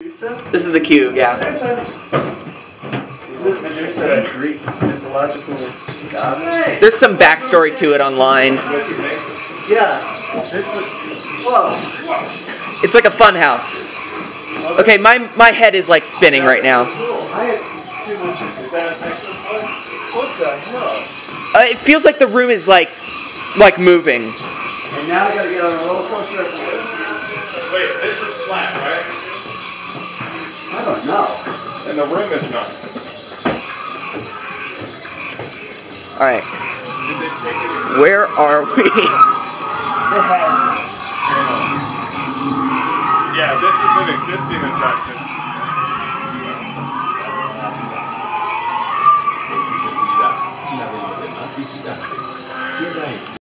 Medusa? This is the cube, yeah. Medusa. Isn't Medusa a Greek mythological god? There's some backstory to it online. Yeah. This looks. Whoa. It's like a fun house. Okay, my my head is like spinning right now. Cool. I had too much. Is that a Texas one? What the hell? Uh, it feels like the room is like like moving. And now I gotta get on a roller coaster afterwards? Wait, this is flat, right? The rim is not. All right, Did they take it? where are we? Yeah, this is an existing attraction.